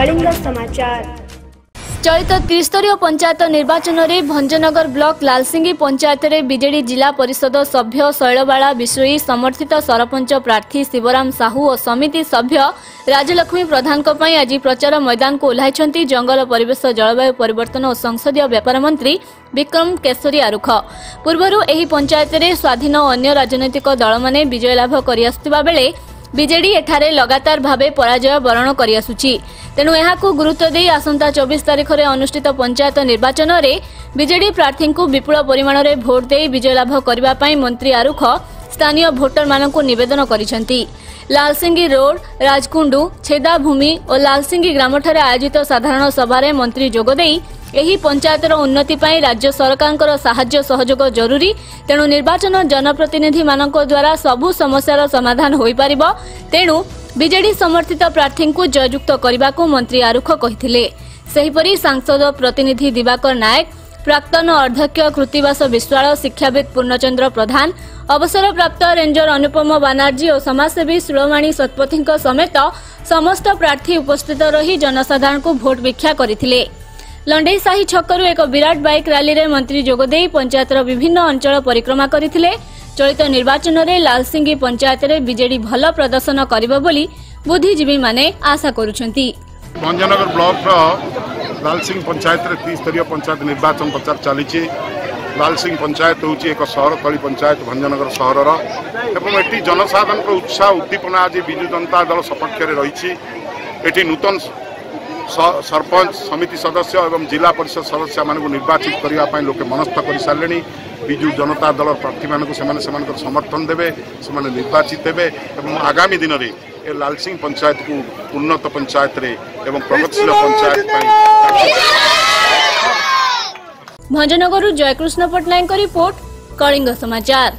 କଳିଙ୍ଗ ସମାଚାର। ଚଳିତ ତ୍ରିସ୍ତରୀୟ ପଞ୍ଚାୟତ ନିର୍ବାଚନରେ ଭଞ୍ଜନଗର ବ୍ଲକ ଲାଲସିଙ୍ଗି ପଞ୍ଚାୟତରେ ବିଜେଡି ଜିଲ୍ଲା ପରିଷଦ ସଭ୍ୟ ଶୈଳବାଳା ବିଶୋଇ ସମର୍ଥିତ ସରପଞ୍ଚ ପ୍ରାର୍ଥୀ ଶିବରାମ ସାହୁ ଓ ସମିତି ସଭ୍ୟ ରାଜଲକ୍ଷ୍ମୀ ପ୍ରଧାନଙ୍କ ପାଇଁ ଆଜି ପ୍ରଚାର ମଇଦାନକୁ ଓହ୍ଲାଇଛନ୍ତି ଜଙ୍ଗଲ ପରିବେଶ ଜଳବାୟୁ ପରିବର୍ତ୍ତନ ଓ ସଂସଦୀୟ ବ୍ୟାପାର ମନ୍ତ୍ରୀ ବିକ୍ରମ କେଶରୀ ଆରୁଖ। ପୂର୍ବରୁ ଏହି ପଞ୍ଚାୟତରେ ସ୍ୱାଧୀନ ଅନ୍ୟ ରାଜନୈତିକ ଦଳମାନେ ବିଜୟ ଲାଭ କରିଆସୁଥିବା ବେଳେ ବିଜେଡି ଏଠାରେ ଲଗାତାର ଭାବେ ପରାଜୟ ବରଣ କରିଆସୁଛି। ତେଣୁ ଏହାକୁ ଗୁରୁତ୍ୱ ଦେଇ ଆସନ୍ତା ଚବିଶ ତାରିଖରେ ଅନୁଷ୍ଠିତ ପଞ୍ଚାୟତ ନିର୍ବାଚନରେ ବିଜେଡି ପ୍ରାର୍ଥୀଙ୍କୁ ବିପୁଳ ପରିମାଣରେ ଭୋଟ ଦେଇ ବିଜୟ ଲାଭ କରିବା ପାଇଁ ମନ୍ତ୍ରୀ ଆରୁଖ ସ୍ଥାନୀୟ ଭୋଟରମାନଙ୍କୁ ନିବେଦନ କରିଛନ୍ତି। ଲାଲସିଙ୍ଗି ରୋଡ୍ ରାଜକୁଣ୍ଡୁ ଛେଦାଭୂମି ଓ ଲାଲସିଙ୍ଗି ଗ୍ରାମଠାରେ ଆୟୋଜିତ ସାଧାରଣ ସଭାରେ ମନ୍ତ୍ରୀ ଯୋଗଦେଇ ଏହି ପଞ୍ଚାୟତର ଉନ୍ନତି ପାଇଁ ରାଜ୍ୟ ସରକାରଙ୍କର ସାହାଯ୍ୟ ସହଯୋଗ ଜରୁରୀ। ତେଣୁ ନିର୍ବାଚନ ଜନପ୍ରତିନିଧିମାନଙ୍କ ଦ୍ୱାରା ସବୁ ସମସ୍ୟାର ସମାଧାନ ହୋଇପାରିବ। ତେଣୁ ବିଜେଡି ସମର୍ଥିତ ପ୍ରାର୍ଥୀଙ୍କୁ ଜୟଯୁକ୍ତ କରିବାକୁ ମନ୍ତ୍ରୀ ଆରୁଖ କହିଥିଲେ। ସେହିପରି ସାଂସଦ ପ୍ରତିନିଧି ଦିବାକର ନାୟକ ପ୍ରାକ୍ତନ ଅଧ୍ୟକ୍ଷ କୃତିବାସ ବିଶ୍ୱାଳ ଶିକ୍ଷାବିତ୍ ପୂର୍ଣ୍ଣଚନ୍ଦ୍ର ପ୍ରଧାନ ଅବସରପ୍ରାପ୍ତ ରେଞ୍ଜର ଅନୁପମ ବାନାର୍ଜୀ ଓ ସମାଜସେବୀ ସୁଳମାଣୀ ଶତପଥୀଙ୍କ ସମେତ ସମସ୍ତ ପ୍ରାର୍ଥୀ ଉପସ୍ଥିତ ରହି ଜନସାଧାରଣଙ୍କୁ ଭୋଟ ଭିକ୍ଷା କରିଥିଲେ। ଲଣ୍ଡେଇ ସାହି ଛକରୁ ଏକ ବିରାଟ ବାଇକ୍ ରାଲିରେ ମନ୍ତ୍ରୀ ଯୋଗଦେଇ ପଞ୍ଚାୟତର ବିଭିନ୍ନ ଅଞ୍ଚଳ ପରିକ୍ରମା କରିଥିଲେ। ଚଳିତ ନିର୍ବାଚନରେ ଲାଲସିଙ୍ଗି ପଞ୍ଚାୟତରେ ବିଜେଡି ଭଲ ପ୍ରଦର୍ଶନ କରିବ ବୋଲି ବୁଦ୍ଧିଜୀବୀମାନେ ଆଶା କରୁଛନ୍ତି। ଭଞ୍ଜନଗର ବ୍ଲକର ଲାଲସିଂ ପଞ୍ଚାୟତରେ ତ୍ରିସ୍ତରୀୟ ପଞ୍ଚାୟତ ନିର୍ବାଚନ ପ୍ରଚାର ଚାଲିଛି। ଲାଲସିଂ ପଞ୍ଚାୟତ ହେଉଛି ଏକ ସହରତଳି ପଞ୍ଚାୟତ ଭଞ୍ଜନଗର ସହରର। ଏବଂ ଏଠି ଜନସାଧାରଣଙ୍କ ଉତ୍ସାହ ଉଦ୍ଦୀପନା ଆଜି ବିଜୁ ଜନତା ଦଳ ସପକ୍ଷରେ ରହିଛି। ଏଠି ନୂତନ ସ- ସରପଞ୍ଚ ସମିତି ସଦସ୍ୟ ଏବଂ ଜିଲ୍ଲା ପରିଷଦ ସଦସ୍ୟମାନଙ୍କୁ ନିର୍ବାଚିତ କରିବା ପାଇଁ ଲୋକେ ମନସ୍ଥ କରିସାରିଲେଣି। ବିଜୁ ଜନତା ଦଳ ପ୍ରାର୍ଥୀମାନଙ୍କୁ ସେମାନେ ସେମାନଙ୍କର ସମର୍ଥନ ଦେବେ ସେମାନେ ନିର୍ବାଚିତ ହେବେ ଏବଂ ଆଗାମୀ ଦିନରେ ଏ ଲାଲସିଂ ପଞ୍ଚାୟତକୁ ଉନ୍ନତ ପଞ୍ଚାୟତରେ ଏବଂ ପ୍ରଗତିଶୀଳ ପଞ୍ଚାୟତ ପାଇଁ ଭଞ୍ଜନଗରରୁ ଜୟକୃଷ୍ଣ ପଟ୍ଟନାୟକଙ୍କ ରିପୋର୍ଟ କଳିଙ୍ଗ ସମାଚାର।